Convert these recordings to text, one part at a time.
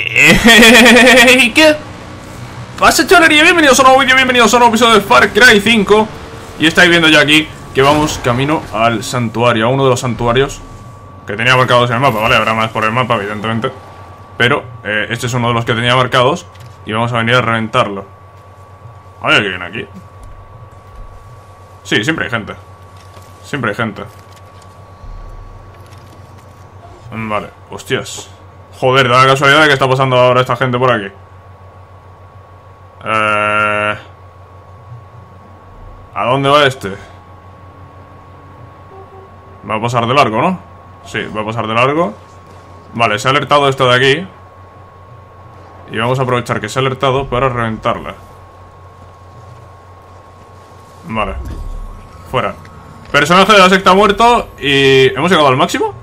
¿Y qué pasa cholería? Bienvenidos a un nuevo vídeo, bienvenidos a un nuevo episodio de Far Cry 5 Y estáis viendo ya aquí que vamos camino al santuario, a uno de los santuarios Que tenía marcados en el mapa, ¿vale? Habrá más por el mapa, evidentemente Pero eh, este es uno de los que tenía marcados Y vamos a venir a reventarlo ¿Hay alguien aquí? Sí, siempre hay gente Siempre hay gente Vale, hostias Joder, da la casualidad de que está pasando ahora esta gente por aquí. Eh... ¿A dónde va este? Va a pasar de largo, ¿no? Sí, va a pasar de largo. Vale, se ha alertado esto de aquí. Y vamos a aprovechar que se ha alertado para reventarla. Vale. Fuera. Personaje de la secta muerto y... ¿Hemos llegado al máximo?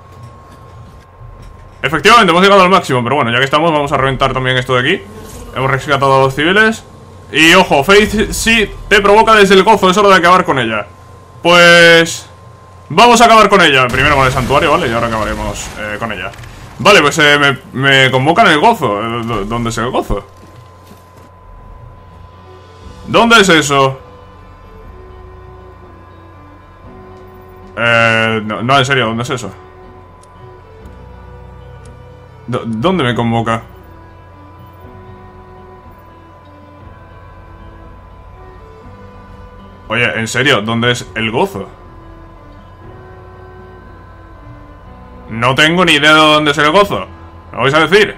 Efectivamente, hemos llegado al máximo Pero bueno, ya que estamos, vamos a reventar también esto de aquí Hemos rescatado a los civiles Y ojo, Faith sí te provoca desde el gozo Es hora de acabar con ella Pues... Vamos a acabar con ella Primero con el santuario, ¿vale? Y ahora acabaremos eh, con ella Vale, pues eh, me, convocan el gozo eh, ¿Dónde es el gozo? ¿Dónde es eso? Eh, no, en serio, ¿dónde es eso? ¿Dónde me convoca? Oye, en serio, ¿dónde es el gozo? No tengo ni idea de dónde es el gozo ¿Me vais a decir?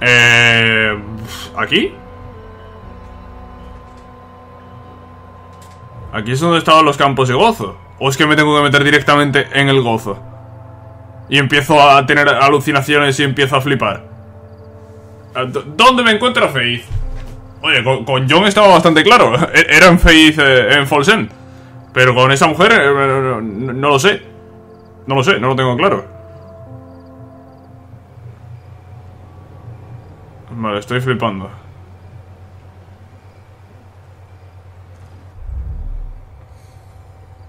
Eh... ¿Aquí? ¿Aquí es donde estaban los campos de gozo? ¿O es que me tengo que meter directamente en el gozo? Y empiezo a tener alucinaciones y empiezo a flipar. Eh, ¿Dónde me encuentra Faith? Oye, con, John estaba bastante claro. E-, era en Faith eh, en Folsen. Pero con esa mujer eh, no, lo sé. No lo sé, no lo tengo claro. Vale, estoy flipando.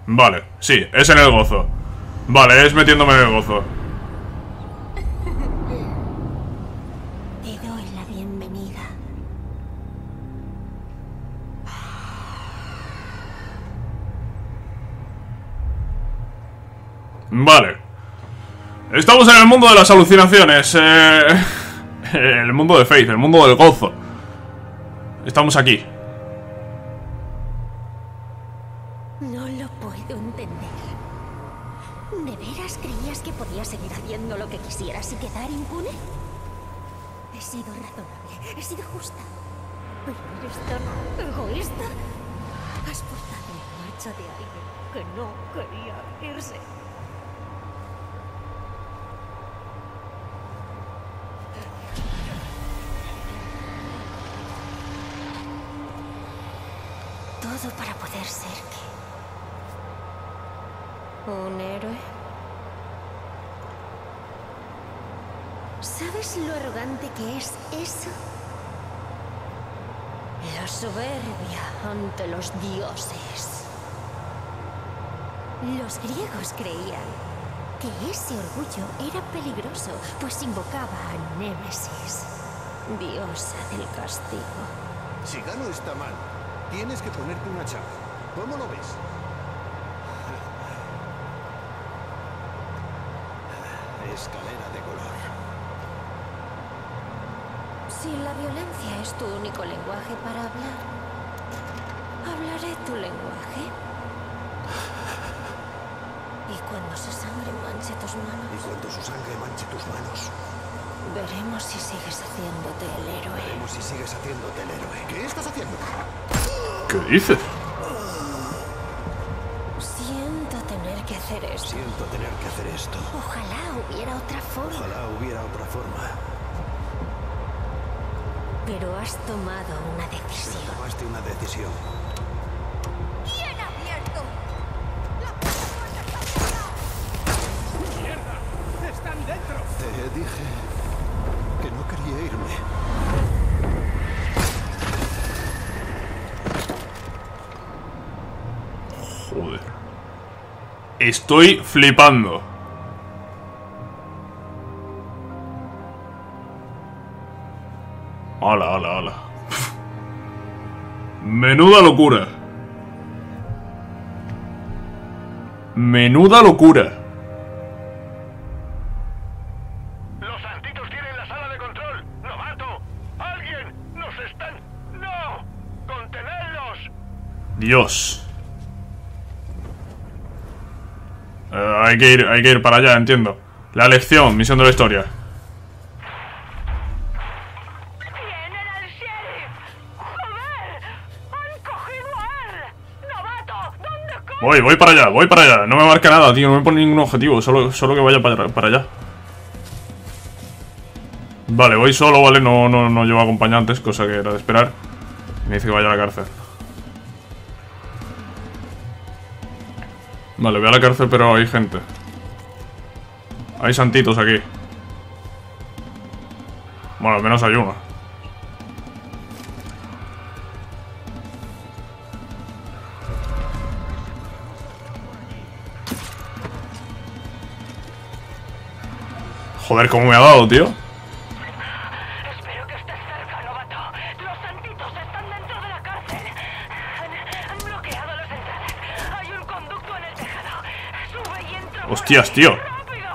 Vale, sí, es en el gozo. Vale, es metiéndome en el gozo. Te doy la bienvenida. Vale. Estamos en el mundo de las alucinaciones. Eh, el mundo de Faith, el mundo del gozo. Estamos aquí. Era peligroso, pues invocaba a Némesis, diosa del castigo. Si gano está mal, Tienes que ponerte una chapa. ¿Cómo lo ves? Escalera de color. Si la violencia es tu único lenguaje para hablar, hablaré tu lenguaje. Cuando su sangre manche tus manos... Y cuando su sangre manche tus manos... Veremos si sigues haciéndote el héroe. Veremos si sigues haciéndote el héroe. ¿Qué estás haciendo? ¿Qué dices? Siento tener que hacer esto. Siento tener que hacer esto. Ojalá hubiera otra forma. Ojalá hubiera otra forma. Pero has tomado una decisión. Pero tomaste una decisión. Estoy flipando. Hala, hala, hala. Menuda locura. Menuda locura. Los santitos tienen la sala de control. ¡Novato! ¡Alguien! ¡Nos están... ¡No! ¡Contenedlos! Dios. Eh, hay, que ir, hay que ir para allá, entiendo. La lección, misión de la historia. ¿Quién era el sheriff? ¡Joder! ¡Han cogido a él! ¡Novato! ¿Dónde co- Voy, voy para allá, voy para allá. No me marca nada, tío. No me pone ningún objetivo. Solo, solo que vaya para, para allá. Vale, voy solo, ¿vale? No, no, no llevo acompañantes, cosa que era de esperar. Me dice que vaya a la cárcel. Vale, voy a la cárcel, pero hay gente. Hay santitos aquí. Bueno, al menos hay uno. Joder, ¿cómo me ha dado, tío? Hostias, tío.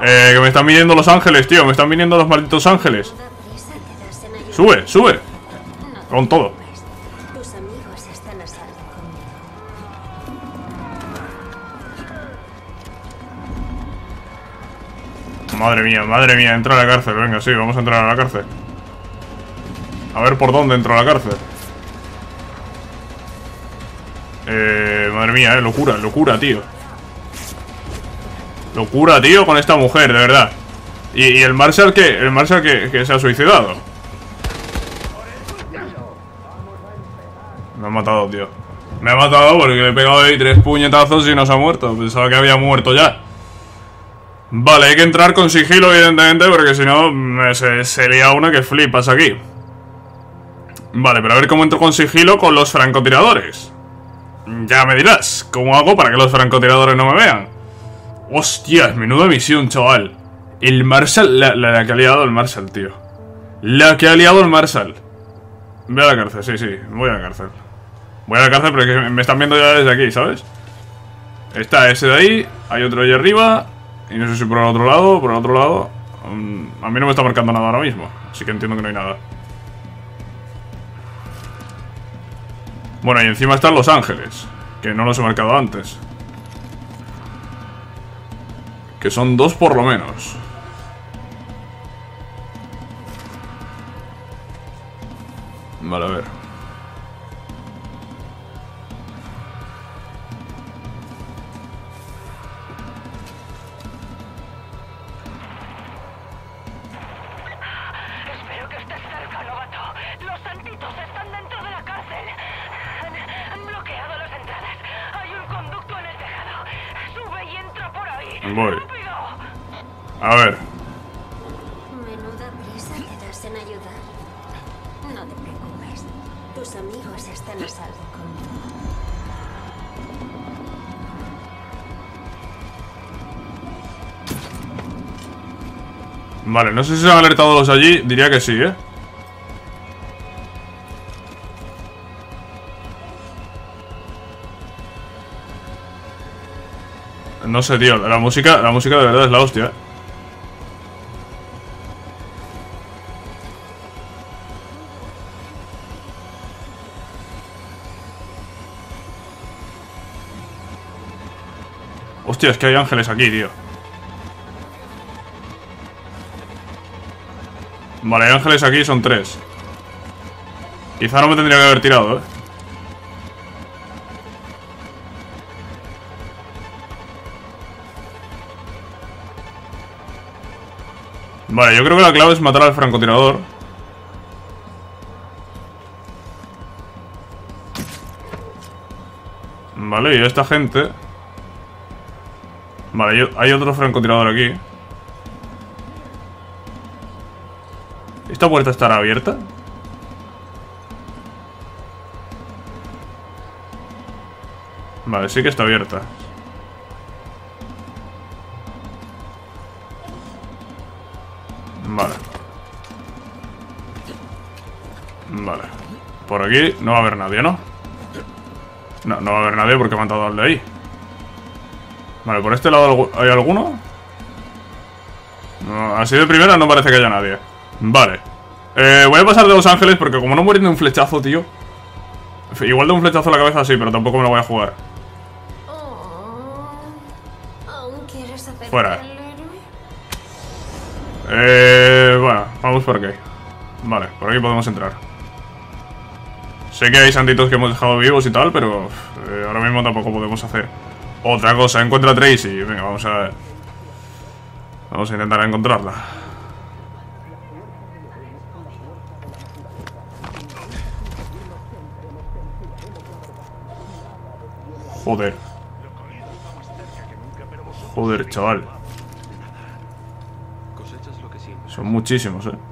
Eh, que me están viniendo los ángeles, tío. Me están viniendo los malditos ángeles. Sube, sube. Con todo. Madre mía, madre mía. Entra a la cárcel. Venga, sí, vamos a entrar a la cárcel. A ver por dónde entro a la cárcel. Eh, madre mía, eh. Locura, locura, tío. Locura, tío, con esta mujer, de verdad. ¿Y, el Marshall qué? El Marshall que, que se ha suicidado. Me ha matado, tío. Me ha matado porque le he pegado ahí tres puñetazos y no se ha muerto. Pensaba que había muerto ya. Vale, hay que entrar con sigilo, evidentemente, porque si no, sería una que flipas aquí. Vale, pero a ver cómo entro con sigilo con los francotiradores. Ya me dirás, ¿cómo hago para que los francotiradores no me vean? Hostias, menuda misión, chaval. El Marshall, la, la- que ha liado el Marshall, tío. La que ha liado el Marshall. Voy a la cárcel, sí, sí, voy a la cárcel. Voy a la cárcel porque me están viendo ya desde aquí, ¿sabes? Está ese de ahí, hay otro ahí arriba, y no sé si por el otro lado por el otro lado. Mm, a mí no me está marcando nada ahora mismo, así que entiendo que no hay nada. Bueno, y encima están Los Ángeles, que no los he marcado antes. Que son dos por lo menos. Vale, a ver. A ver. Menuda prisa te das en ayudar. No te preocupes. Tus amigos están a salvo conmigo. Vale, no sé si se han alertado los allí. Diría que sí, ¿eh? No sé, tío. La música, la música de verdad es la hostia, ¿eh? Es que hay ángeles aquí, tío. Vale, hay ángeles aquí, son tres. Quizá no me tendría que haber tirado, ¿eh? Vale, yo creo que la clave es matar al francotirador. Vale, y esta gente... Vale, hay otro francotirador aquí. ¿Esta puerta estará abierta? Vale, sí que está abierta. Vale. Vale. Por aquí no va a haber nadie, ¿no? No, no va a haber nadie porque me han matado al de ahí. Vale, por este lado hay alguno. No, así de primera no parece que haya nadie. Vale. Eh, voy a pasar de Los Ángeles porque como no mueren de un flechazo, tío. Igual de un flechazo a la cabeza sí, pero tampoco me lo voy a jugar. Oh, ¿Aún quieres hacer Fuera. Eh, bueno, vamos por aquí. Vale, por aquí podemos entrar. Sé que hay santitos que hemos dejado vivos y tal, pero eh, ahora mismo tampoco podemos hacer otra cosa. Encuentra a Tracy. Venga, vamos a... Vamos a intentar encontrarla. Joder. Joder, chaval. Son muchísimos, eh.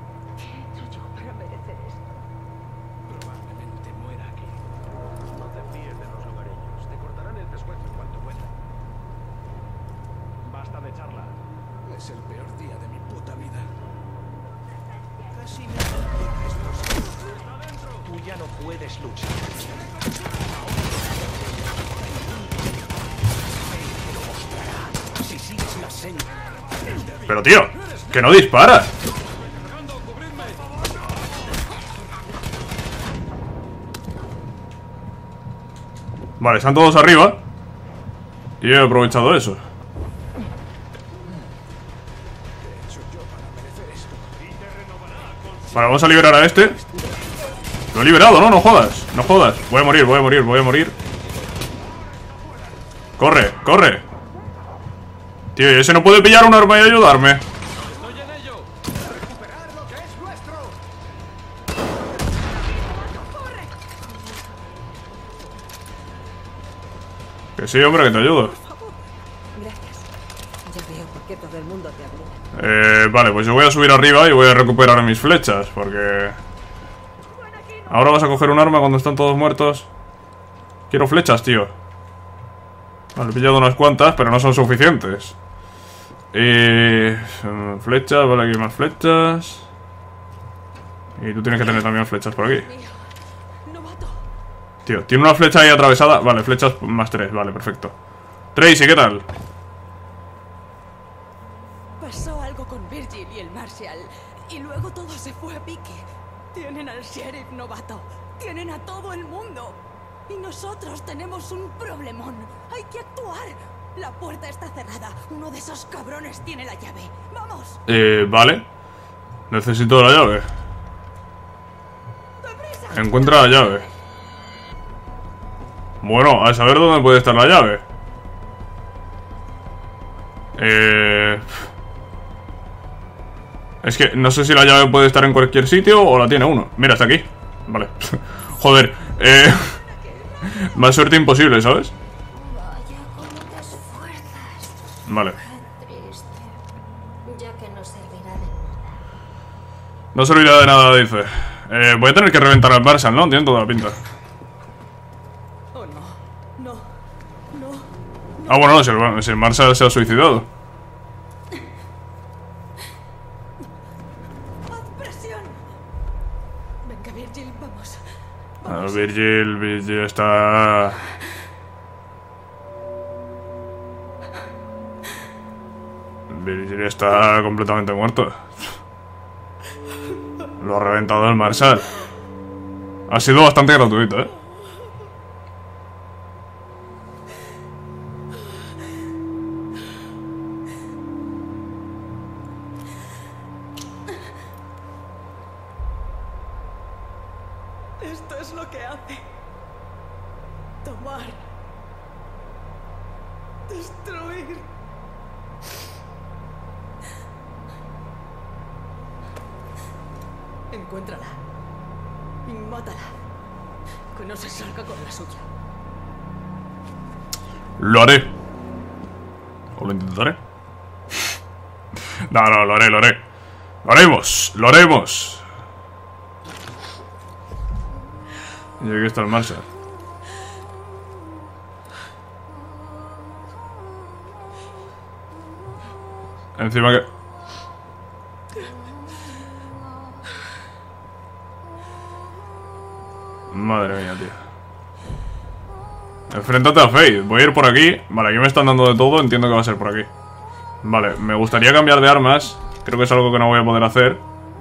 Que no disparas. Vale, están todos arriba. Y he aprovechado eso. Vale, vamos a liberar a este. Lo he liberado, ¿no? No jodas. No jodas. Voy a morir, voy a morir, voy a morir. Corre, corre. Tío, ¿y ese no puede pillar un arma y ayudarme? Sí, hombre, que te ayudo. Gracias. Ya veo por qué todo el mundo te admira. Eh, vale, pues yo voy a subir arriba y voy a recuperar mis flechas, porque... Ahora vas a coger un arma cuando están todos muertos. Quiero flechas, tío. Vale, he pillado unas cuantas, pero no son suficientes. Y... mm, Flechas, vale, aquí hay más flechas. Y tú tienes que tener también flechas por aquí. Tío, tiene una flecha ahí atravesada. Vale, flechas más tres, vale, perfecto. Tracy, ¿qué tal? Pasó algo con Virgil y el Marshall. Y luego todo se fue a pique. Tienen al sheriff novato. Tienen a todo el mundo. Y nosotros tenemos un problemón. Hay que actuar. La puerta está cerrada. Uno de esos cabrones tiene la llave. ¡Vamos! Eh, vale. Necesito la llave. Encuentra la llave. Bueno, a saber dónde puede estar la llave. Eh... Es que no sé si la llave puede estar en cualquier sitio o la tiene uno. Mira, está aquí. Vale. Joder. Eh... Más suerte imposible, ¿sabes? Vale. No servirá de nada. Dice. Eh, voy a tener que reventar al Marshall, ¿no? Tiene toda la pinta. Oh, no. No. No. Ah, bueno, no, si el, Marshall se ha suicidado. ¡Haz presión! Venga, Virgil, vamos. Ah, Virgil, Virgil está... Virgil está completamente muerto. Lo ha reventado el Marshall. Ha sido bastante gratuito, ¿eh? Esto es lo que hace. Tomar. Destruir. Encuéntrala. Y mátala. Que no se salga con la suya. Lo haré. O lo intentaré. No, no, lo haré, lo haré. Lo haremos, lo haremos. El Marshall. Encima que... Madre mía, tío. Enfréntate a Faith. Voy a ir por aquí. Vale, aquí me están dando de todo. Entiendo que va a ser por aquí. Vale, me gustaría cambiar de armas. Creo que es algo que no voy a poder hacer.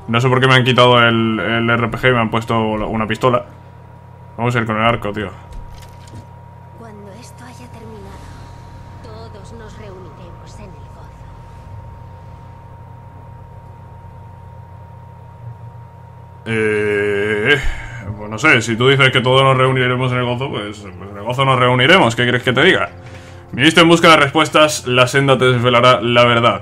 No sé por qué me han quitado el, el RPG y me han puesto una pistola. Vamos a ir con el arco, tío. Cuando esto haya terminado, todos nos reuniremos en el gozo. Eh, pues no sé, si tú dices que todos nos reuniremos en el gozo, pues, pues en el gozo nos reuniremos. ¿Qué quieres que te diga? Viniste en busca de respuestas, la senda te desvelará la verdad.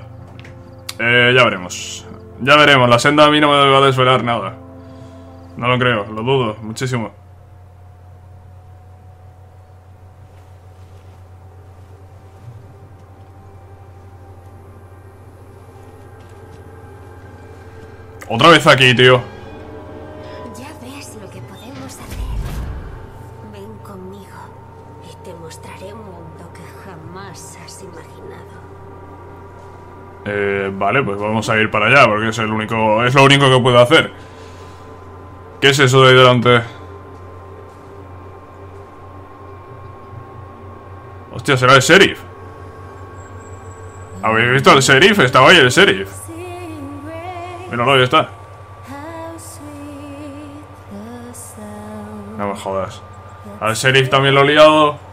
Eh, ya veremos. Ya veremos, la senda a mí no me va a desvelar nada. No lo creo, lo dudo, muchísimo. Otra vez aquí, tío. Ya ves lo que podemos hacer. Ven conmigo y te mostraré un mundo que jamás has imaginado. Eh, vale, pues vamos a ir para allá, porque es el único. Es lo único que puedo hacer. ¿Qué es eso de ahí delante? Hostia, será el sheriff. ¿Habéis visto al sheriff? Estaba ahí el sheriff. Míralo, ahí está. No me jodas. Al sheriff también lo he liado.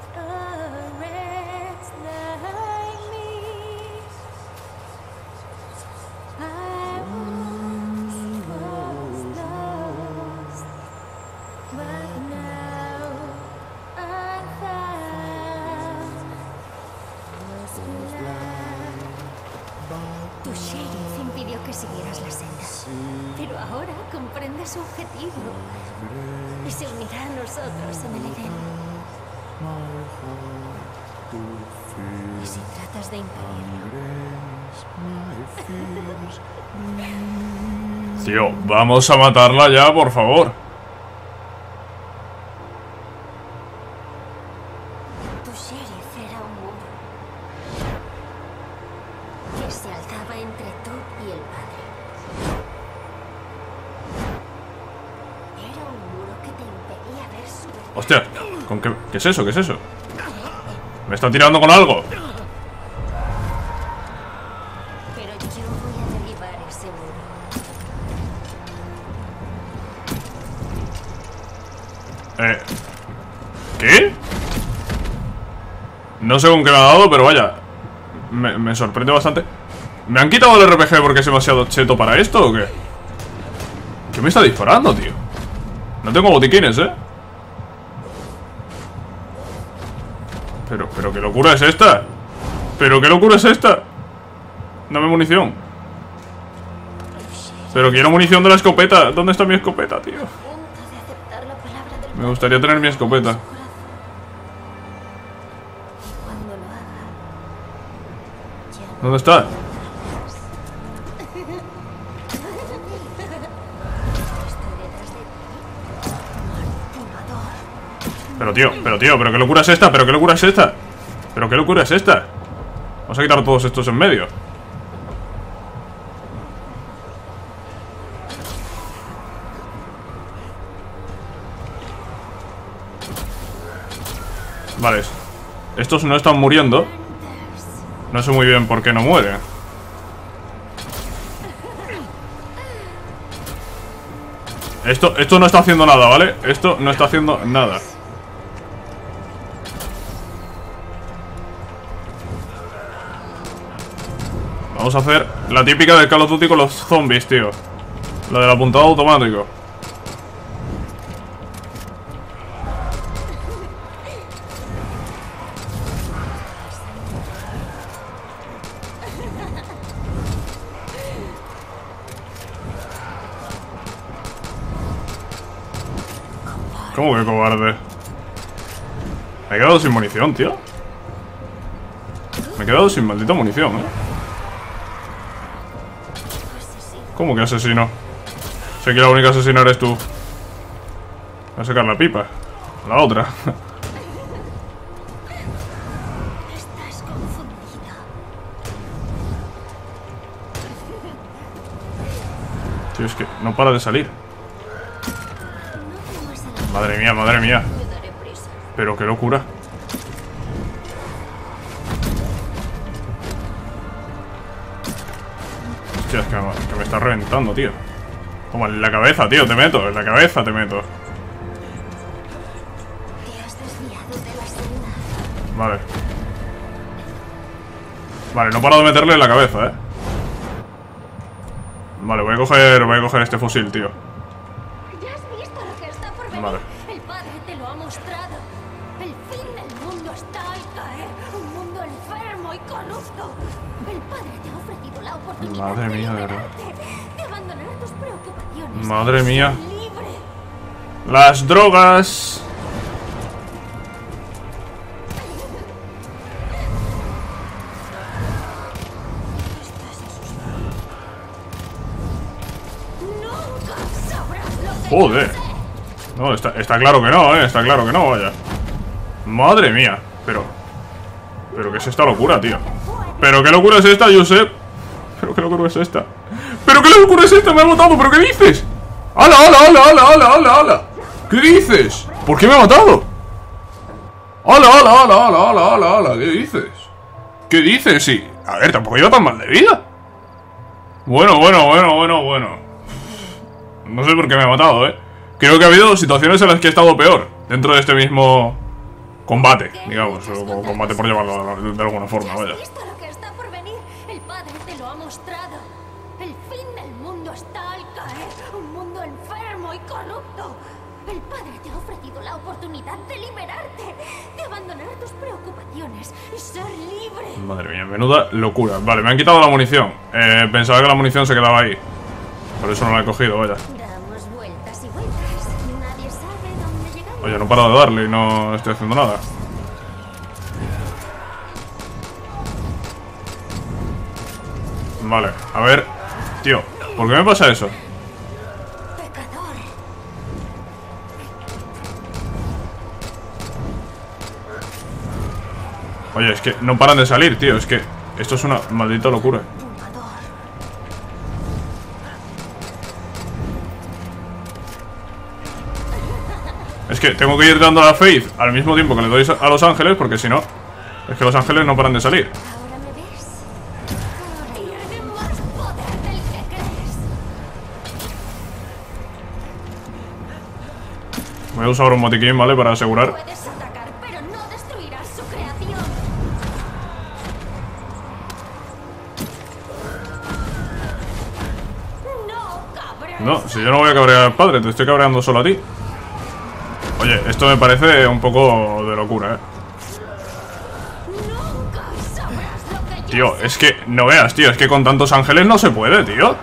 Tío, vamos a matarla ya, por favor. tu sheriff era un muro. Que se alzaba entre tú y el Padre. Era un muro que te impedía ver su verdad. Hostia, ¿con qué? ¿Qué es eso? ¿Qué es eso? ¿Me está tirando con algo? No sé con qué me ha dado, pero vaya. Me, sorprende bastante. ¿Me han quitado el RPG porque es demasiado cheto para esto o qué? ¿Qué me está disparando, tío? No tengo botiquines, ¿eh? Pero, pero qué locura es esta Pero qué locura es esta Dame munición Pero quiero munición de la escopeta ¿Dónde está mi escopeta, tío? Me gustaría tener mi escopeta corazón. Y cuando lo haga, ya no ¿Dónde está? Pero tío, pero tío, pero qué locura es esta, pero qué locura es esta. Pero qué locura es esta. Vamos a quitar todos estos en medio. Vale Estos no están muriendo No sé muy bien por qué no mueren Esto, esto no está haciendo nada, ¿vale? Esto no está haciendo nada. Vamos a hacer la típica de Call of Duty con los zombies, tío. La del apuntado automático ¿Cómo que cobarde? Me he quedado sin munición, tío Me he quedado sin maldita munición, eh ¿Cómo que asesino? Sé que la única asesina eres tú. Voy a sacar la pipa. La otra. Tío, es que no para de salir. Madre mía, madre mía. Pero qué locura. Hostia, es que me, que me está reventando, tío. Toma, en la cabeza, tío, te meto. En la cabeza te meto. Vale. Vale, no paro de meterle en la cabeza, eh. Vale, voy a coger, voy a coger este fusil, tío. Te lo ha mostrado. El fin del mundo está al caer. Un mundo enfermo y corrupto. El padre te ha ofrecido la oportunidad Madre de mía, de verdad. de abandonar tus preocupaciones. Madre mía. libre. Las drogas. Joder. No, está, está claro que no, eh. Está claro que no, vaya. Madre mía. Pero... Pero qué es esta locura, tío. Pero qué locura es esta, Josep. Pero qué locura es esta. Pero qué locura es esta, me ha matado. ¿Pero qué dices? ¡Hala, hala, hala, hala, hala, hala, hala! ¿Qué dices? ¿Por qué me ha matado? ¡Hala, hala, hala, hala, hala, hala, hala! ¿Qué dices? ¿Qué dices? Sí. A ver, tampoco iba tan mal de vida. Bueno, bueno, bueno, bueno, bueno. No sé por qué me ha matado, ¿eh? Creo que ha habido situaciones en las que he estado peor dentro de este mismo combate, digamos, o combate por llamarlo de, alguna forma, ¿Ya vaya. Madre mía, menuda locura. Vale, me han quitado la munición. Eh, pensaba que la munición se quedaba ahí. Por eso no la he cogido, vaya. Oye, no he parado de darle y no estoy haciendo nada. Vale, a ver. Tío, ¿por qué me pasa eso? Oye, es que no paran de salir, tío. Es que esto es una maldita locura. Es que tengo que ir dando a Faith al mismo tiempo que le doy a Los Ángeles, porque si no, es que Los Ángeles no paran de salir. Voy a usar un botiquín, ¿vale? Para asegurar. No, si yo no voy a cabrear al padre, te estoy cabreando solo a ti. Oye, esto me parece un poco de locura, ¿eh? Tío, es que no veas, tío, es que con tantos ángeles no se puede, tío.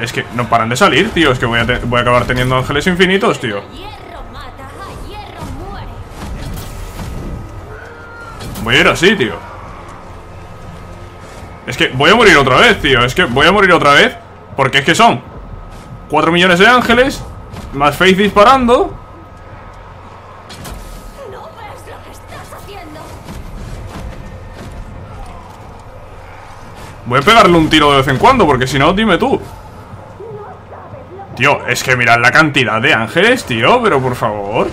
Es que no paran de salir, tío. Es que voy a, voy a acabar teniendo ángeles infinitos, tío. Voy a ir así, tío. Es que voy a morir otra vez, tío. Es que voy a morir otra vez. Porque es que son 4 millones de ángeles. Más Faith disparando. Voy a pegarle un tiro de vez en cuando. Porque si no, dime tú. Tío, es que mirad la cantidad de ángeles, tío. Pero por favor.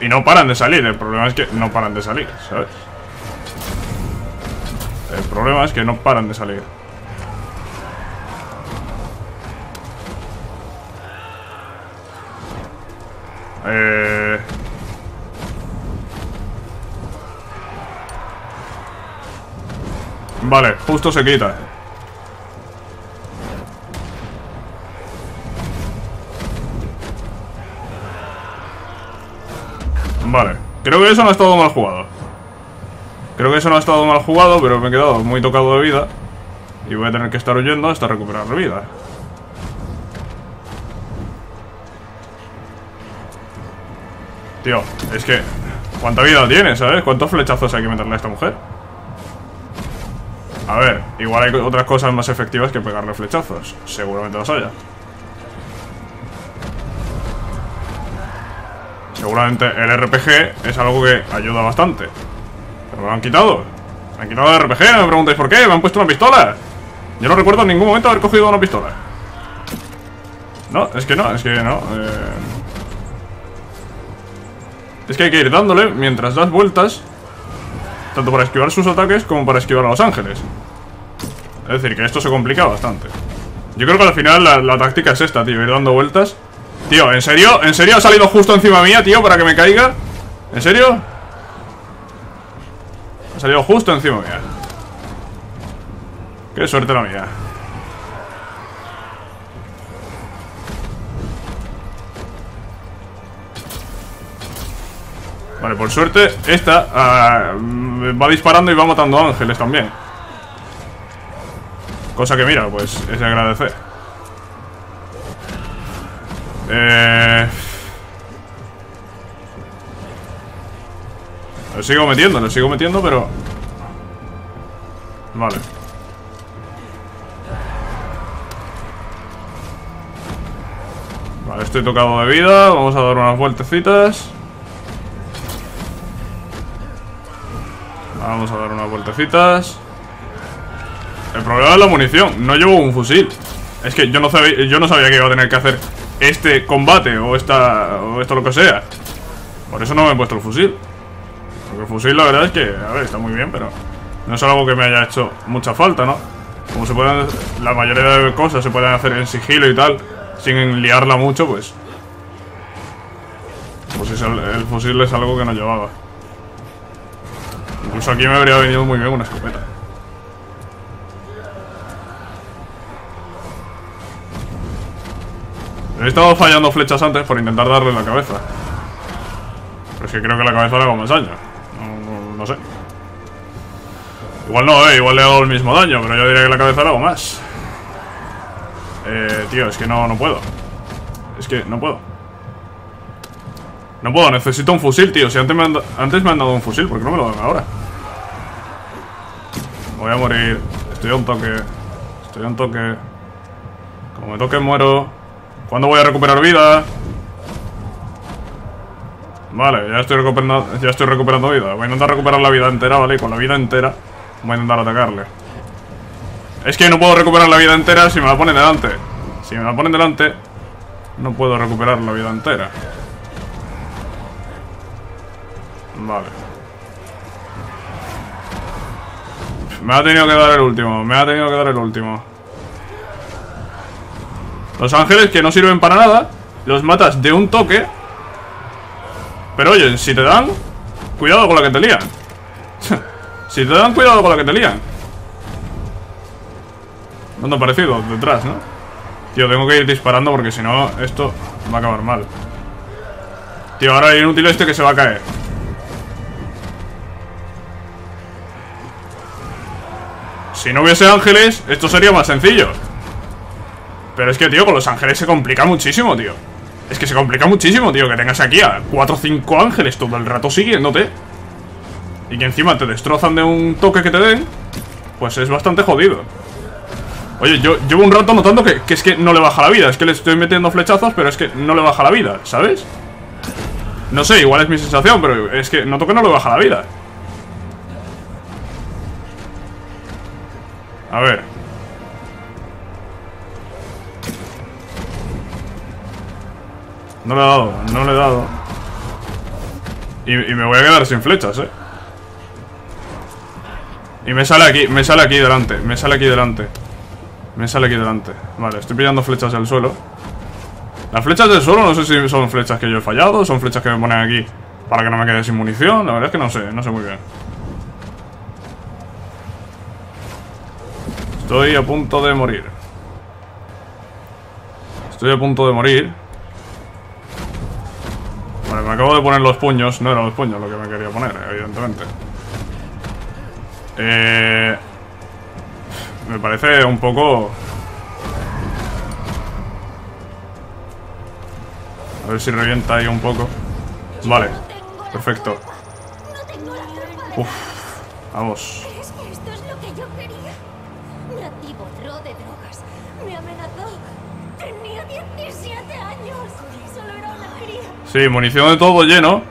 Y no, paran de salir. El problema es que no paran de salir, ¿sabes? El problema es que no paran de salir. Eh... Vale, justo se quita. Vale, creo que eso no ha estado mal jugado. Creo que eso no ha estado mal jugado, pero me he quedado muy tocado de vida. Y voy a tener que estar huyendo hasta recuperar vida. Tío, es que... ¿Cuánta vida tiene, sabes? ¿Cuántos flechazos hay que meterle a esta mujer? A ver, igual hay otras cosas más efectivas que pegarle flechazos. Seguramente las haya. Seguramente el RPG es algo que ayuda bastante. Pero me lo han quitado. Me han quitado el RPG, no me preguntéis por qué, me han puesto una pistola. Yo no recuerdo en ningún momento haber cogido una pistola. No, es que no, es que no. eh. Es que hay que ir dándole mientras das vueltas. Tanto para esquivar sus ataques como para esquivar a los ángeles. Es decir, que esto se complica bastante. Yo creo que al final la, táctica es esta, tío, ir dando vueltas. Tío, ¿en serio? ¿En serio ha salido justo encima mía, tío, para que me caiga? ¿En serio? Ha salido justo encima mía. Qué suerte la mía. Vale, por suerte, esta ah, va disparando y va matando ángeles también. Cosa que, mira, pues es de agradecer. Eh... Lo sigo metiendo, lo sigo metiendo, pero... Vale. Vale, estoy tocado de vida. Vamos a dar unas vueltecitas. Vamos a dar unas vueltecitas. El problema es la munición. No llevo un fusil. Es que yo no sabía, yo no sabía que iba a tener que hacer este combate o esta o esto lo que sea. Por eso no me he puesto el fusil. Porque el fusil la verdad es que, a ver, está muy bien, pero no es algo que me haya hecho mucha falta, ¿no? Como se pueden, la mayoría de cosas se pueden hacer en sigilo y tal, sin liarla mucho, pues. Pues es el, el fusil es algo que no llevaba. Incluso aquí me habría venido muy bien una escopeta. He estado fallando flechas antes por intentar darle la cabeza. Pero es que creo que la cabeza le hago más daño. No, sé. Igual no, eh, igual le hago el mismo daño, pero yo diría que la cabeza le hago más. Eh, tío, es que no, no puedo. Es que no puedo. No puedo, necesito un fusil, tío. Si antes me han, antes me han dado un fusil, ¿por qué no me lo dan ahora? Voy a morir. Estoy a un toque. Estoy a un toque. Como me toque, muero. ¿Cuándo voy a recuperar vida? Vale, ya estoy recuperando, ya estoy recuperando vida. Voy a intentar recuperar la vida entera, ¿vale? Y con la vida entera voy a intentar atacarle. Es que no puedo recuperar la vida entera si me la ponen delante. Si me la ponen delante, no puedo recuperar la vida entera. Vale. Me ha tenido que dar el último, me ha tenido que dar el último. Los ángeles que no sirven para nada, los matas de un toque. Pero oye, si te dan, cuidado con la que te lían. si te dan, cuidado con la que te lían. Ha parecido, detrás, ¿no? Tío, tengo que ir disparando porque si no, esto va a acabar mal. Tío, ahora hay inútil este que se va a caer. Si no hubiese ángeles, esto sería más sencillo. Pero es que, tío, con los ángeles se complica muchísimo, tío. Es que se complica muchísimo, tío, que tengas aquí a 4 o 5 ángeles todo el rato siguiéndote. Y que encima te destrozan de un toque que te den. Pues es bastante jodido. Oye, yo llevo un rato notando que, es que no le baja la vida. Es que le estoy metiendo flechazos, pero es que no le baja la vida, ¿sabes? No sé, igual es mi sensación, pero es que noto que no le baja la vida. A ver. No le he dado, no le he dado. Y, me voy a quedar sin flechas, eh. Y me sale aquí, me sale aquí delante, me sale aquí delante. Me sale aquí delante. Vale, estoy pillando flechas del suelo. Las flechas del suelo no sé si son flechas que yo he fallado, son flechas que me ponen aquí para que no me quede sin munición. La verdad es que no sé, no sé muy bien. Estoy a punto de morir. Estoy a punto de morir. Vale, me acabo de poner los puños. No eran los puños lo que me quería poner, evidentemente. Eh, me parece un poco... A ver si revienta ahí un poco. Vale, perfecto. Uf, vamos. Sí, munición de todo lleno.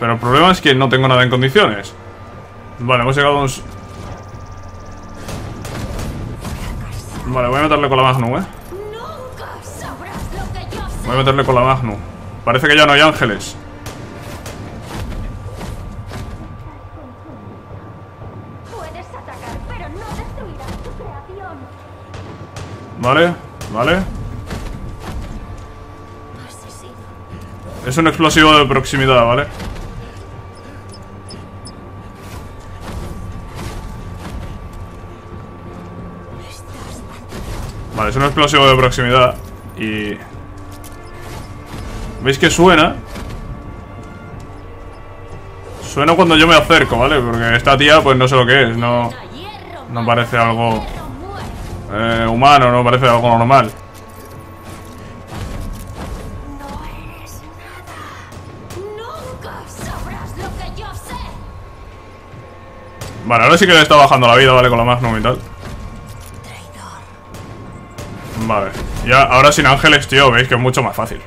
Pero el problema es que no tengo nada en condiciones. Vale, hemos llegado a un... Vale, voy a meterle con la Magnum, eh. Voy a meterle con la Magnum. Parece que ya no hay ángeles. Vale, vale. Es un explosivo de proximidad, ¿vale? Vale, es un explosivo de proximidad y... ¿Veis que suena? Suena cuando yo me acerco, ¿vale? Porque esta tía, pues no sé lo que es, no... No parece algo eh, humano, no parece algo normal. Vale, ahora sí que le está bajando la vida, ¿vale? Con la Magnum y tal. Vale. Ya, ahora sin ángeles, tío, veis que es mucho más fácil.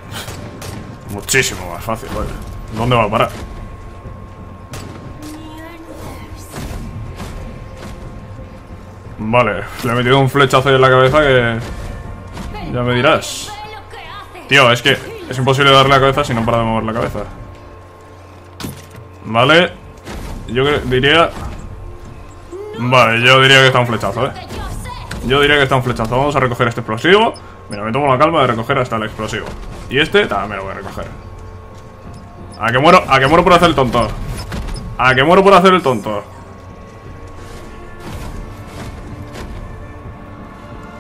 Muchísimo más fácil, vale. ¿Dónde va a parar? Vale, le he metido un flechazo en la cabeza que... Ya me dirás. Tío, es que es imposible darle la cabeza si no para de mover la cabeza. Vale. Yo diría... Vale, yo diría que está un flechazo, eh. Yo diría que está un flechazo. Vamos a recoger este explosivo. Mira, me tomo la calma de recoger hasta el explosivo. Y este también lo voy a recoger. A que muero, a que muero por hacer el tonto. A que muero por hacer el tonto.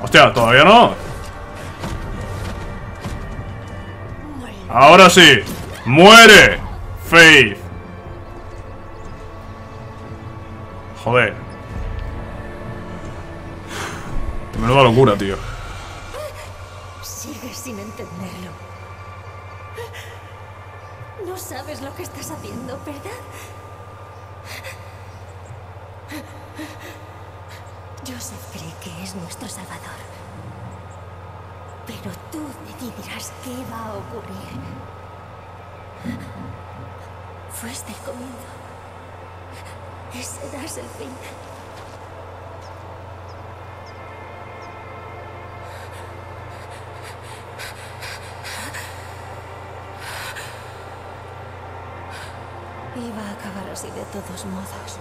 Hostia, todavía no. Ahora sí. Muere. Faith. Joder. Menuda locura, tío. Sigues sin entenderlo. No sabes lo que estás haciendo, ¿verdad? Joseph cree que es nuestro salvador. Pero tú decidirás qué va a ocurrir. Fuiste el comienzo. Y serás el fin. Iba a acabar así de todos modos.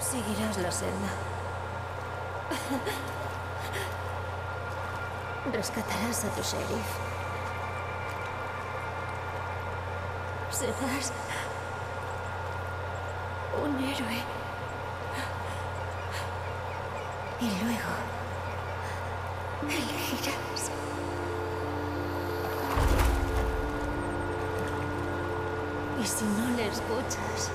Seguirás la senda. Rescatarás a tu sheriff. Serás un héroe. Y luego Y si no le escuchas,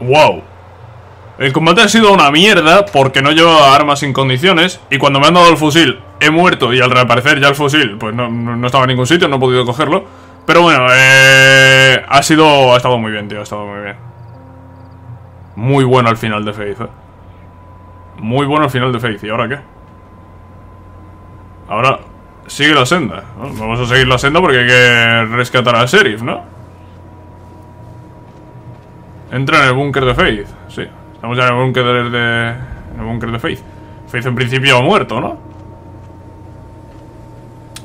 Wow. El combate ha sido una mierda porque no llevaba armas sin condiciones y cuando me han dado el fusil he muerto y al reaparecer ya el fusil pues no, no- estaba en ningún sitio, no he podido cogerlo. Pero bueno, eh, ha sido... ha estado muy bien, tío, ha estado muy bien. Muy bueno al final de Faith, eh. Muy bueno al final de Faith. ¿Y ahora qué? Ahora sigue la senda. Vamos a seguir la senda porque hay que rescatar al sheriff, ¿no? Entra en el búnker de Faith. Sí, estamos ya en el búnker de, de- en el búnker de Faith. Faith en principio ha muerto, ¿no?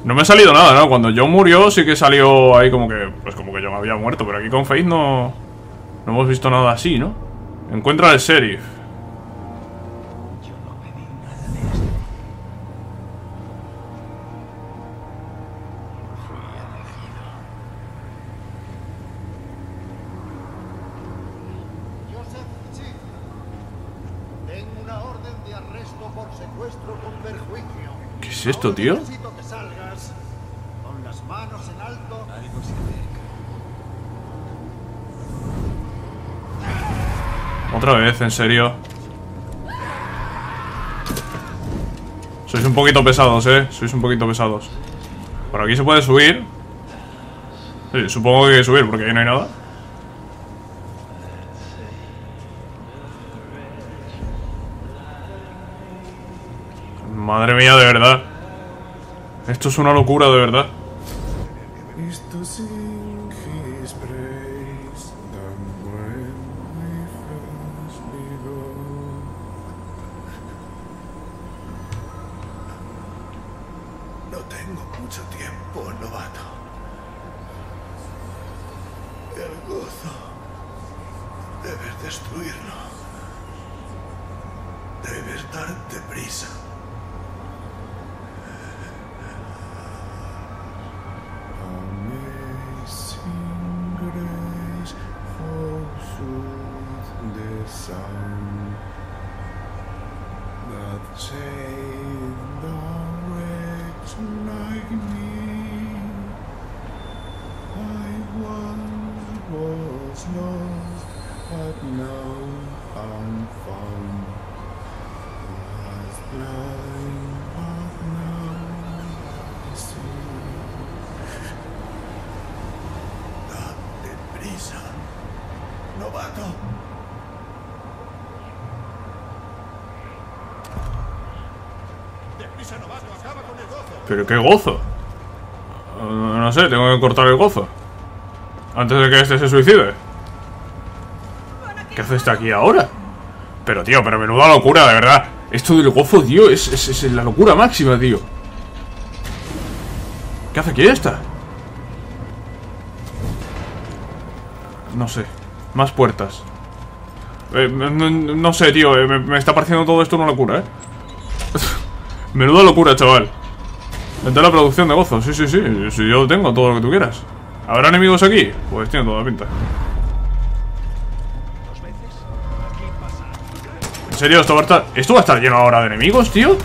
No me ha salido nada, ¿no? Cuando yo murió sí que salió ahí como que... Pues como que me había muerto, pero aquí con Faith no... No hemos visto nada así, ¿no? Encuentra al sheriff. Es esto, tío? Otra vez, en serio. Sois un poquito pesados, eh. Sois un poquito pesados. Por aquí se puede subir. Sí, supongo que hay que subir porque ahí no hay nada. Madre mía, de verdad. Esto es una locura, de verdad. Pero qué gozo. No sé, tengo que cortar el gozo. Antes de que este se suicide. ¿Qué hace este aquí ahora? Pero tío, pero menuda locura, de verdad. Esto del gozo, tío, es, es, es la locura máxima, tío. ¿Qué hace aquí esta? No sé. Más puertas. Eh, no, sé, tío. eh, me, está pareciendo todo esto una locura, eh. Menuda locura, chaval. Vente la producción de gozo. Sí, sí, sí. Si yo tengo todo lo que tú quieras. ¿Habrá enemigos aquí? Pues tiene toda la pinta. ¿En serio? ¿Esto va a estar, ¿Esto va a estar lleno ahora de enemigos, tío?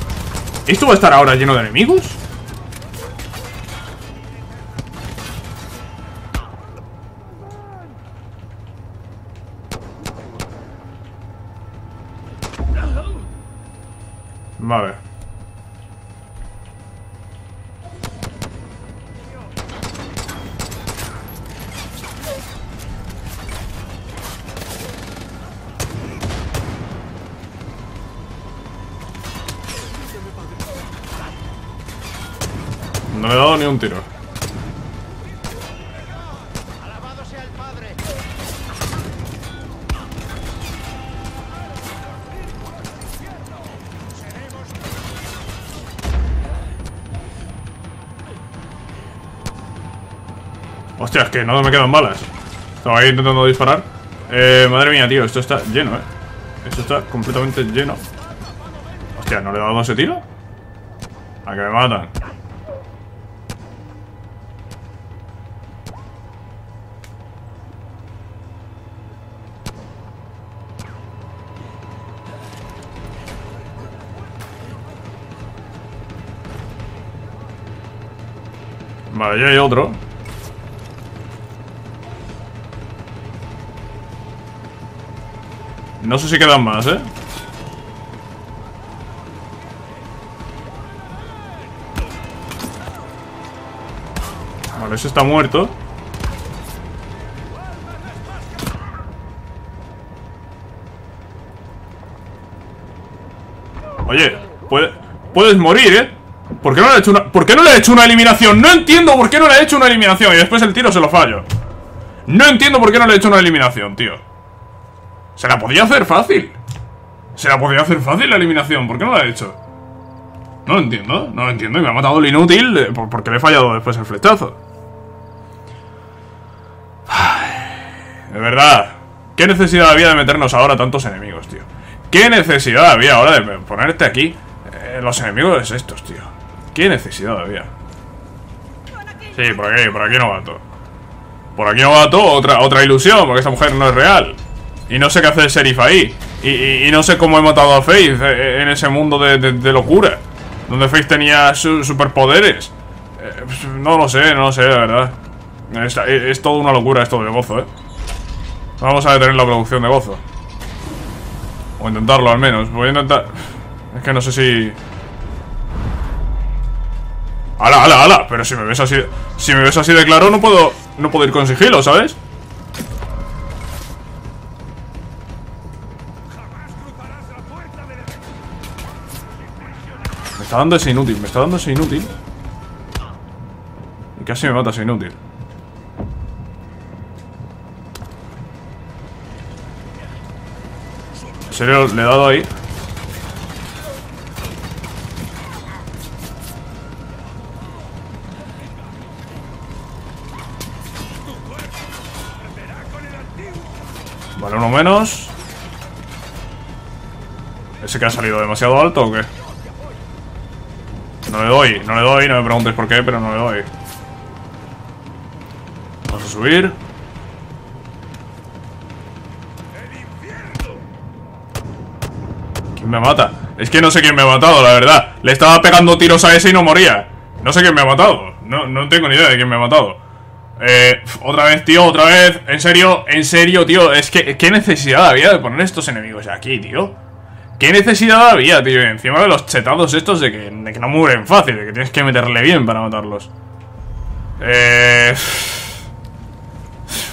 ¿Esto va a estar ahora lleno de enemigos? Es que no me quedan balas. Estaba ahí intentando disparar. Eh, madre mía, tío, esto está lleno, eh. Esto está completamente lleno. Hostia, ¿no le he dado ese tiro? A que me matan. Vale, ya hay otro. No sé si quedan más, ¿eh? Vale, ese está muerto. Oye, puede- puedes morir, ¿eh? ¿Por qué, no le he hecho una, ¿Por qué no le he hecho una eliminación? No entiendo por qué no le he hecho una eliminación y después el tiro se lo fallo. No entiendo por qué no le he hecho una eliminación, tío. Se la podía hacer fácil. Se la podía hacer fácil la eliminación. ¿Por qué no la he hecho? No lo entiendo. No lo entiendo. Y me ha matado el inútil por- porque le he fallado después el flechazo. De verdad. ¿Qué necesidad había de meternos ahora tantos enemigos, tío? ¿Qué necesidad había ahora de ponerte aquí eh, los enemigos estos, tío? ¿Qué necesidad había? Sí, por aquí, por aquí no gato. Por aquí no gato, otra, otra ilusión, porque esta mujer no es real. Y no sé qué hace el sheriff ahí. Y, no sé cómo he matado a Faith eh, en ese mundo de, locura. Donde Faith tenía su- superpoderes. Eh, no lo sé, no lo sé, de verdad. Es, es, es todo una locura esto de gozo, eh. Vamos a detener la producción de gozo. O intentarlo al menos. Voy a intentar. Es que no sé si. ¡Hala, hala, hala! Pero si me ves así... Si me ves así de claro, no puedo... No puedo ir con sigilo, ¿sabes? Está dando ese inútil, me está dando ese inútil. Y casi me mata ese inútil. En serio, le he dado ahí. Vale, uno menos. ¿Ese que ha salido demasiado alto o qué? No le doy, no le doy, no me preguntes por qué, pero no le doy. Vamos a subir. ¿Quién me mata? Es que no sé quién me ha matado, la verdad. Le estaba pegando tiros a ese y no moría. No sé quién me ha matado. No, no tengo ni idea de quién me ha matado. Eh, otra vez, tío, otra vez. En serio, en serio, tío. Es que, ¿qué necesidad había de poner estos enemigos aquí, tío? ¿Qué necesidad había, tío? Encima de los chetados estos de que, no mueren fácil, de que tienes que meterle bien para matarlos. Eh...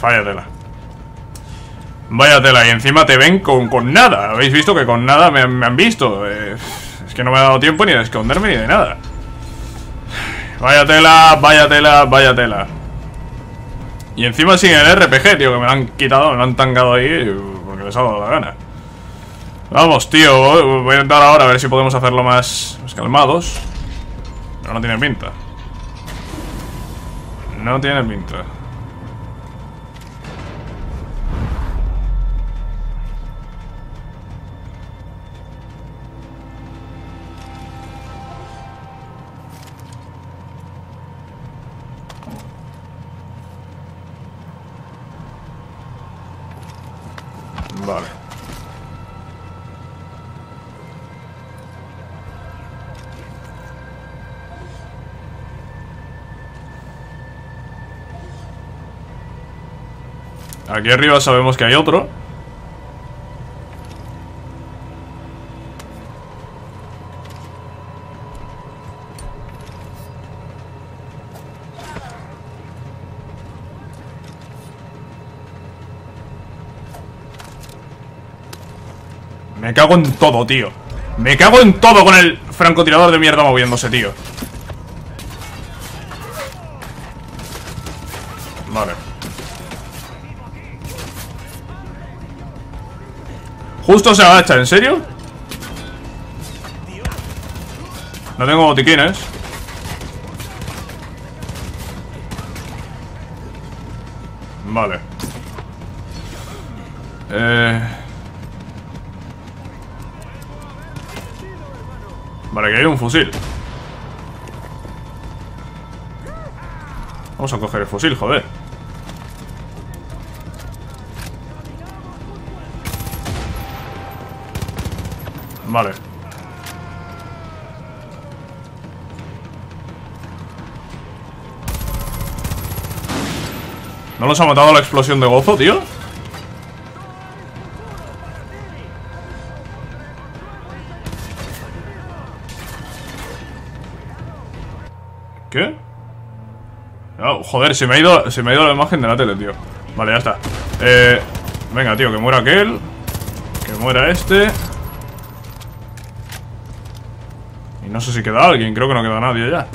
Vaya tela. Vaya tela, y encima te ven con, con nada. Habéis visto que con nada me, me han visto. Eh, es que no me ha dado tiempo ni de esconderme ni de nada. Vaya tela, vaya tela, vaya tela. Y encima sin el RPG, tío, que me lo han quitado, me lo han tangado ahí porque les ha dado la gana. Vamos, tío, voy a intentar ahora a ver si podemos hacerlo más, calmados. Pero no tiene pinta. No tiene pinta. Vale. Aquí arriba sabemos que hay otro. Me cago en todo, tío. Me cago en todo con el francotirador de mierda moviéndose, tío. Justo se agacha, ¿en serio? No tengo botiquines. Vale. Eh... Vale, que hay un fusil. Vamos a coger el fusil, joder Vale. ¿No los ha matado la explosión de gozo, tío? ¿Qué? No, joder, se me ha ido Se me ha ido la imagen de la tele, tío Vale, ya está Eh... Venga, tío, que muera aquel Que muera este Y no sé si queda alguien, creo que no queda nadie ya.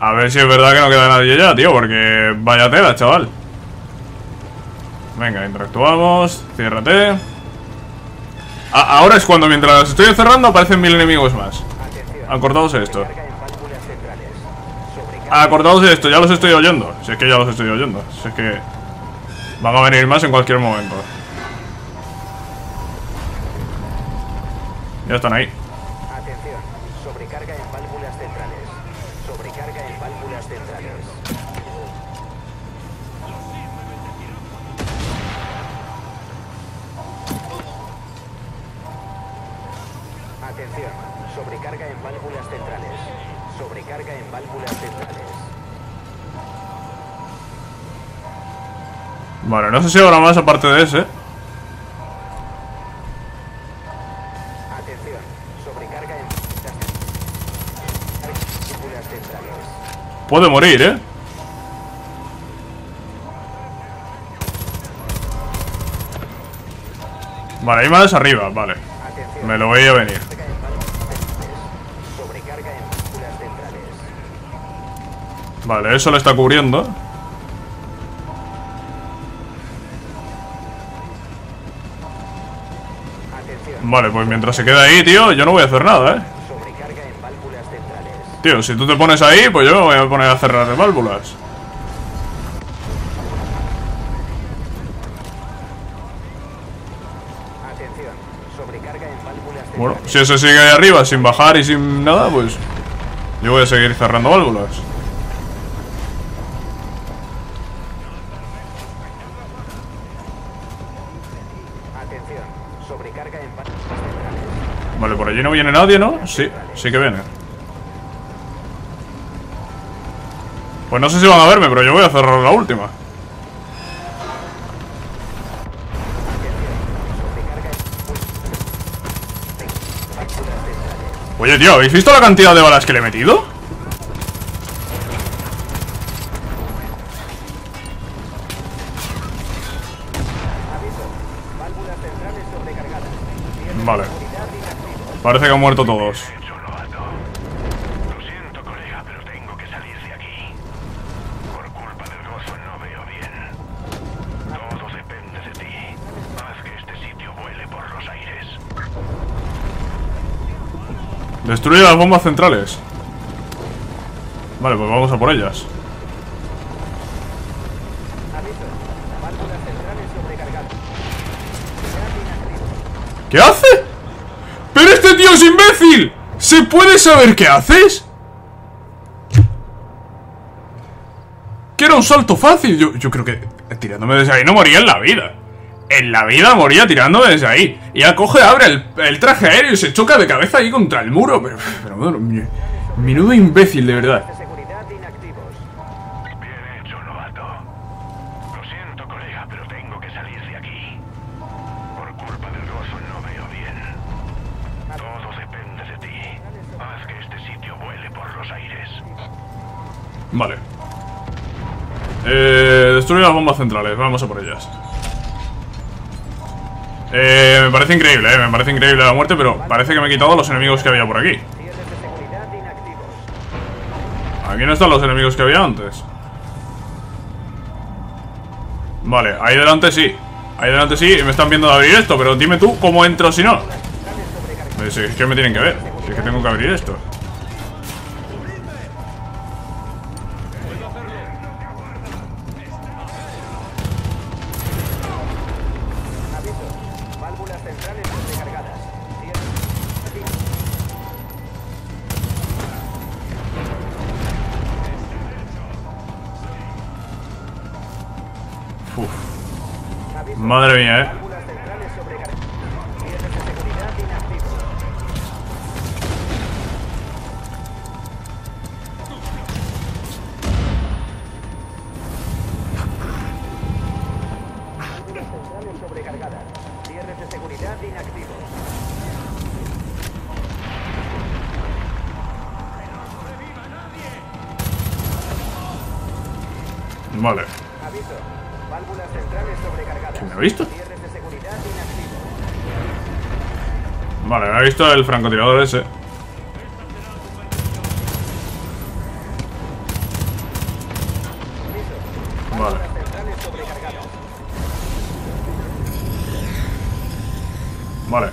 A ver si es verdad que no queda nadie ya, tío Porque vaya tela, chaval. Venga, interactuamos Ciérrate. Ahora es cuando mientras estoy encerrando Aparecen mil enemigos más. Acordaos esto. Acordaos esto, ya los estoy oyendo. Si es que ya los estoy oyendo. Si es que Van a venir más en cualquier momento. Ya están ahí Vale, no sé si habrá más aparte de ese. Puede morir, ¿eh? Vale, hay más arriba, vale. Me lo voy a venir. Vale, eso le está cubriendo. Vale, pues mientras se queda ahí, tío, yo no voy a hacer nada, ¿eh? Tío, si tú te pones ahí, pues yo me voy a poner a cerrar válvulas. Bueno, si ese sigue ahí arriba sin bajar y sin nada, pues yo voy a seguir cerrando válvulas. Vale, por allí no viene nadie, ¿no? Sí, sí que viene. Pues no sé si van a verme, pero yo voy a cerrar la última. Oye, tío, ¿habéis visto la cantidad de balas que le he metido? Sitio vuele por los aires. Destruye las bombas centrales. Vale, pues vamos a por ellas. ¿Se puede saber qué haces? Que era un salto fácil. Yo, creo que tirándome desde ahí no moría en la vida. En la vida moría tirándome desde ahí. Y ya coge, abre el, traje aéreo y se choca de cabeza ahí contra el muro. Pero, pero mi- menudo imbécil, de verdad. Centrales. Vamos a por ellas. Eh, me parece increíble, eh. Me parece increíble la muerte, pero parece que me he quitado los enemigos que había por aquí. Aquí no están los enemigos que había antes. Vale, ahí delante sí. Ahí delante sí, me están viendo abrir esto, pero dime tú cómo entro si no. Eh, si es que me tienen que ver. Es que tengo que abrir esto. Madre mía, visto el francotirador ese. Vale. Vale.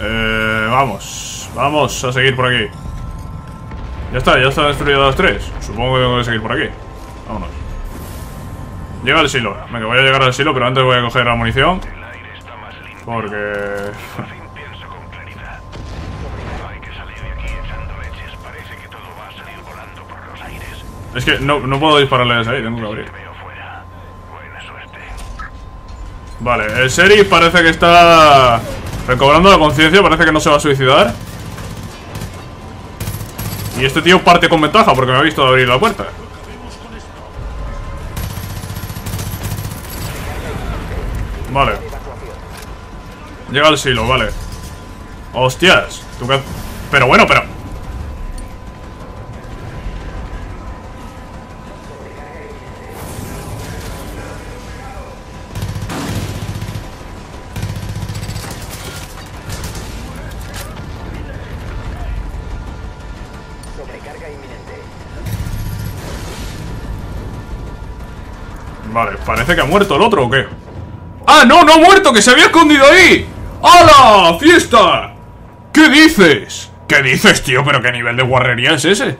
Eh, vamos. Vamos a seguir por aquí. Ya está, ya está destruido las tres. Supongo que tengo que seguir por aquí. Vámonos. Llega al silo. Venga, voy a llegar al silo, pero antes voy a coger la munición. Porque... Es que no, no puedo dispararle desde ahí, tengo que abrir. Vale, el sheriff parece que está recobrando la conciencia, parece que no se va a suicidar. Y este tío parte con ventaja porque me ha visto abrir la puerta. Vale. Llega al silo, vale. Hostias. ¿tú qué- Pero bueno, pero... parece que ha muerto el otro, ¿o qué? ¡Ah, no, no ha muerto! ¡Que se había escondido ahí! ¡Hala! ¡Fiesta! ¿Qué dices? ¿Qué dices, tío? ¿Pero qué nivel de guarrería es ese?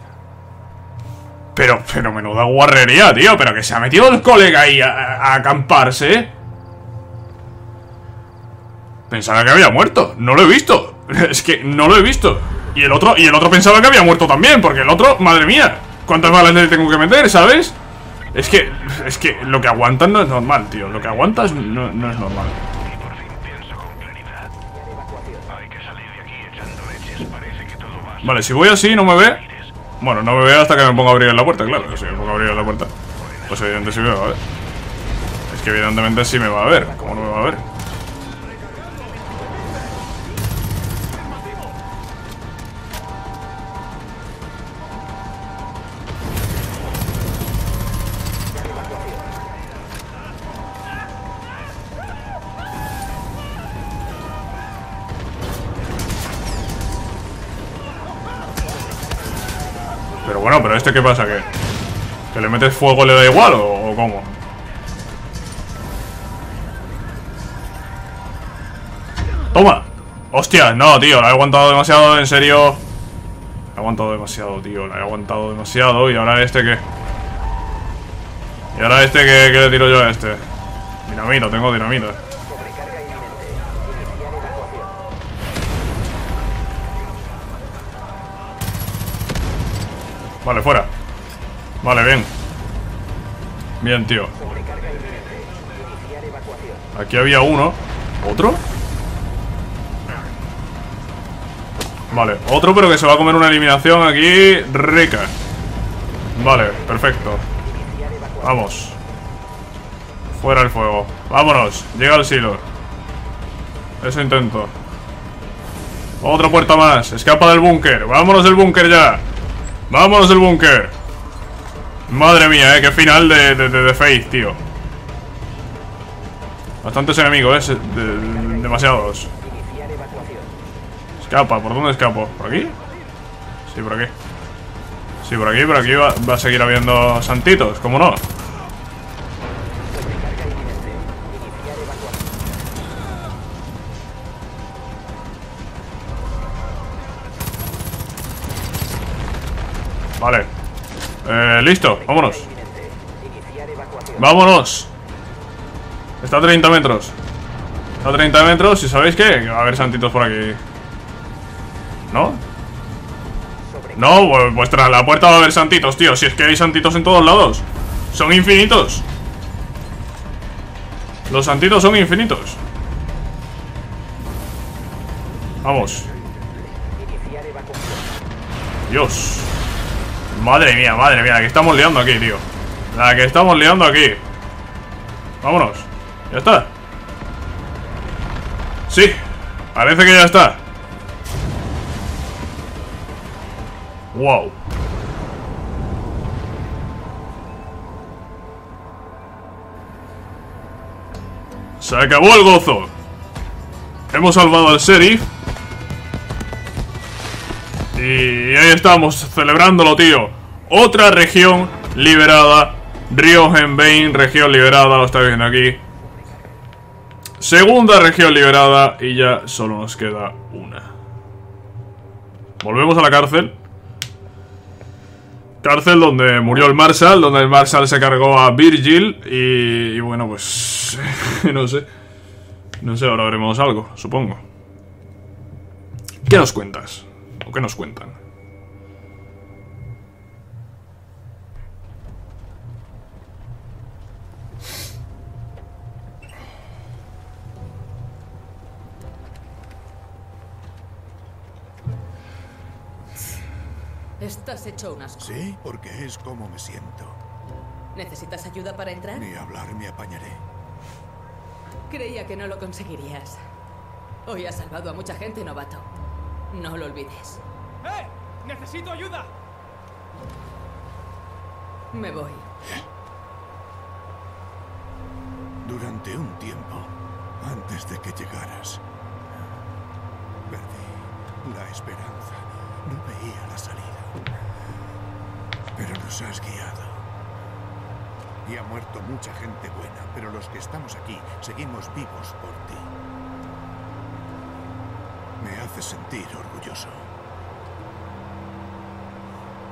Pero, pero menuda guarrería, tío Pero que se ha metido el colega ahí a, a acamparse. Pensaba que había muerto No lo he visto Es que no lo he visto Y el otro, y el otro pensaba que había muerto también Porque el otro, madre mía ¿Cuántas balas le tengo que meter, sabes? Es que, es que lo que aguantan no es normal, tío. Lo que aguantas no, no es normal. Vale, si voy así no me ve. Bueno, no me ve hasta que me ponga a abrir la puerta, claro. Si me pongo a abrir la puerta Pues evidentemente sí me va a ver. Es que evidentemente sí me va a ver. ¿Cómo no me va a ver? Pero este qué pasa, ¿qué? ¿Que le metes fuego le da igual o, cómo? ¡Toma! ¡Hostia! No, tío, la he aguantado demasiado, en serio La he aguantado demasiado, tío La he aguantado demasiado Y ahora este qué Y ahora este qué le tiro yo a este Dinamita, tengo dinamita Vale, fuera. Vale, bien. Bien, tío. Aquí había uno. ¿Otro? Vale, otro pero que se va a comer una eliminación aquí rica. Vale, perfecto. Vamos. Fuera el fuego. Vámonos, llega al silo. Eso intento. Otra puerta más, escapa del búnker. Vámonos del búnker ya Vámonos del búnker Madre mía, eh, qué final de, de, de, de Faith, tío Bastantes enemigos, eh de- de- Demasiados Escapa, ¿por dónde escapo? ¿Por aquí? Sí, por aquí Sí, por aquí, por aquí va, va a seguir habiendo santitos, ¿cómo no? Listo, vámonos. Vámonos. Está a 30 metros. Está a 30 metros y ¿sabéis qué? A haber santitos por aquí. ¿No? No, vuestra la puerta va a haber santitos, tío. Si es que hay santitos en todos lados. Son infinitos. Los santitos son infinitos. Vamos. Dios Madre mía, madre mía La que estamos liando aquí, tío. La que estamos liando aquí. Vámonos. Ya está Sí Parece que ya está. Wow Se acabó el gozo. Hemos salvado al sheriff Y ahí estamos, celebrándolo, tío Otra región liberada Riohenbein, región liberada, lo estáis viendo aquí Segunda región liberada Y ya solo nos queda una Volvemos a la cárcel Cárcel donde murió el Marshall, donde el Marshall se cargó a Virgil y, y bueno, pues no sé. No sé, ahora veremos algo, supongo. ¿Qué nos cuentas? ¿O qué nos cuentan? Estás hecho un asco. Sí, porque es como me siento. ¿Necesitas ayuda para entrar? Ni hablar me apañaré. Creía que no lo conseguirías. Hoy has salvado a mucha gente, novato. No lo olvides. ¡Eh! ¡Necesito ayuda! Me voy. Durante un tiempo, antes de que llegaras, perdí la esperanza. No veía la salida. Pero nos has guiado. Y ha muerto mucha gente buena, pero los que estamos aquí seguimos vivos por ti. Me hace sentir orgulloso.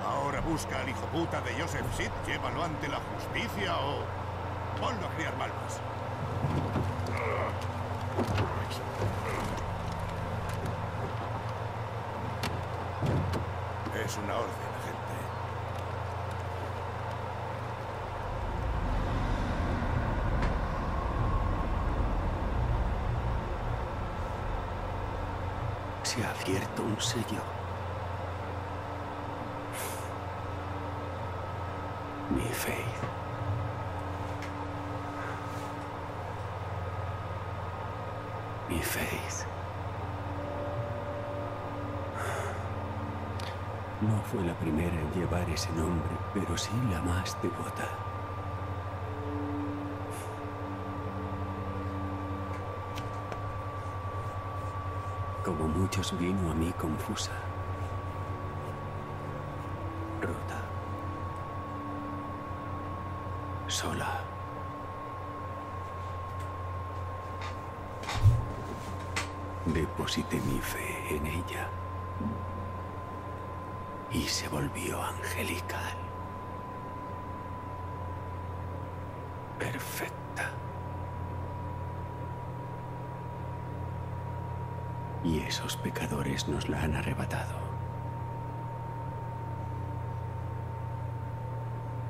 Ahora busca al hijo puta de Joseph Sid, llévalo ante la justicia o ponlo a criar malvas. Es una orden, Abierto un sello. Mi faith. Mi faith. No fue la primera en llevar ese nombre, pero sí la más devota. Vino a mí confusa. Rota. Sola. Deposité mi fe en ella. Y se volvió angelical. Perfecta. Y esos nos la han arrebatado.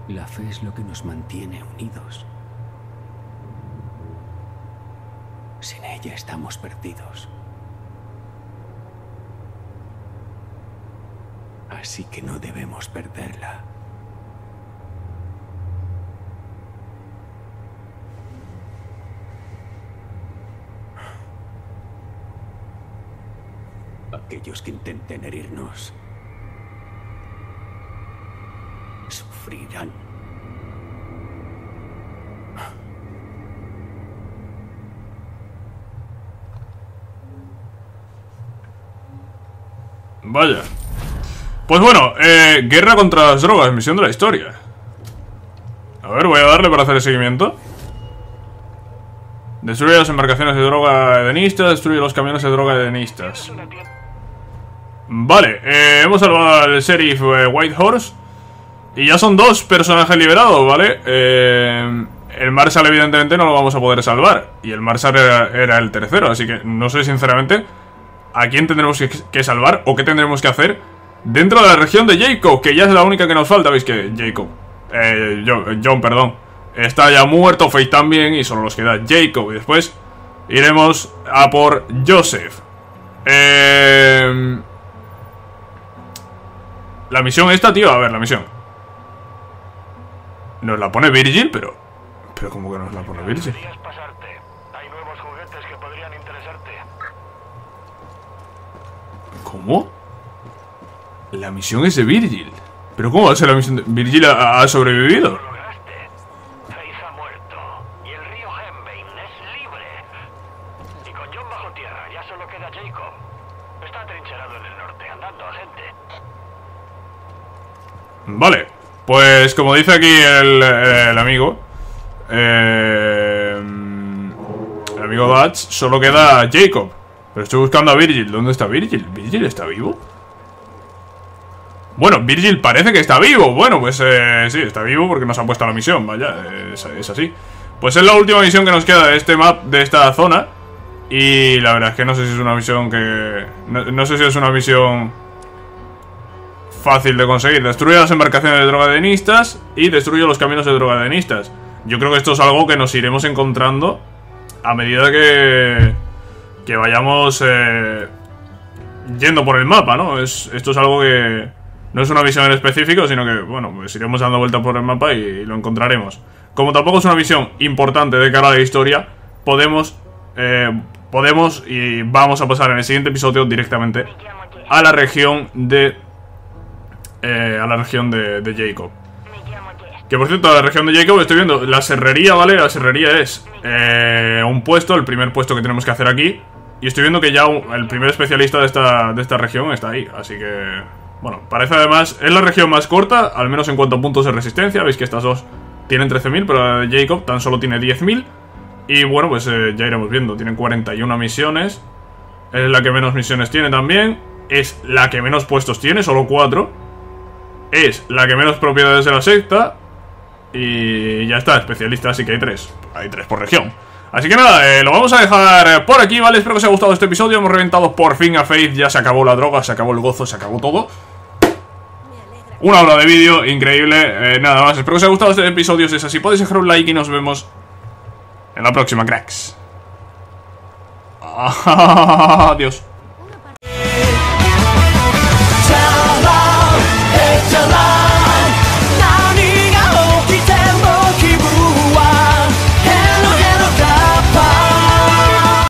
La fe es lo que nos mantiene unidos. Sin ella estamos perdidos. Así que no debemos perderla. Aquellos que intenten herirnos sufrirán. Vaya. Pues bueno, eh, guerra contra las drogas, misión de la historia. A ver, voy a darle para hacer el seguimiento. Destruye las embarcaciones de droga edenistas, destruye los camiones de droga edenistas. Vale, eh, hemos salvado al sheriff eh, Whitehorse. Y ya son dos personajes liberados, ¿vale? Eh, el Marshall evidentemente no lo vamos a poder salvar. Y el Marshall era, el tercero, así que no sé sinceramente a quién tendremos que, que salvar o qué tendremos que hacer dentro de la región de Jacob, que ya es la única que nos falta. ¿Veis que Jacob? Eh, John, John, perdón. Está ya muerto, Faith también, y solo nos queda Jacob. Y después iremos a por Joseph. Eh... La misión esta, tío, a ver, la misión. Nos la pone Virgil, pero... Pero ¿cómo que nos la pone Virgil? ¿Cómo? La misión es de Virgil. ¿Pero cómo va a ser la misión de... Virgil ha, ha sobrevivido? Vale, pues como dice aquí el, amigo, eh, el amigo Dutch, solo queda Jacob. Pero estoy buscando a Virgil. ¿Dónde está Virgil? ¿Virgil está vivo? Bueno, Virgil parece que está vivo. Bueno, pues eh, sí, está vivo porque nos ha puesto la misión. Vaya, es, es así. Pues es la última misión que nos queda de este map, de esta zona. Y la verdad es que no sé si es una misión que... No sé si es una misión fácil de conseguir. Destruye las embarcaciones de drogadenistas y destruye los caminos de drogadenistas. Yo creo que esto es algo que nos iremos encontrando a medida que, que vayamos eh, yendo por el mapa, ¿no? Es, esto es algo que no es una misión en específico, sino que, bueno, pues iremos dando vuelta por el mapa y lo encontraremos. Como tampoco es una misión importante de cara a la historia, podemos, eh, podemos y vamos a pasar en el siguiente episodio directamente a la región de eh, a la región de, de Jacob. Que por cierto, la región de Jacob estoy viendo la serrería, ¿vale? La serrería es eh, un puesto, el primer puesto que tenemos que hacer aquí. Y estoy viendo que ya un- el primer especialista de esta, de esta región está ahí. Así que, bueno, parece además, es la región más corta, al menos en cuanto a puntos de resistencia. Veis que estas dos tienen 13.000, pero Jacob tan solo tiene 10.000. Y bueno, pues eh, ya iremos viendo. Tienen 41 misiones. Es la que menos misiones tiene también. Es la que menos puestos tiene, solo 4. Es la que menos propiedades de la secta. Y ya está, especialista, así que hay 3. Hay 3 por región. Así que nada, eh, lo vamos a dejar por aquí, ¿vale? Espero que os haya gustado este episodio. Hemos reventado por fin a Faith. Ya se acabó la droga, se acabó el gozo, se acabó todo. Una hora de vídeo, increíble. Eh, nada más, espero que os haya gustado este episodio. Si es así, podéis dejar un like y nos vemos en la próxima, cracks. Adiós.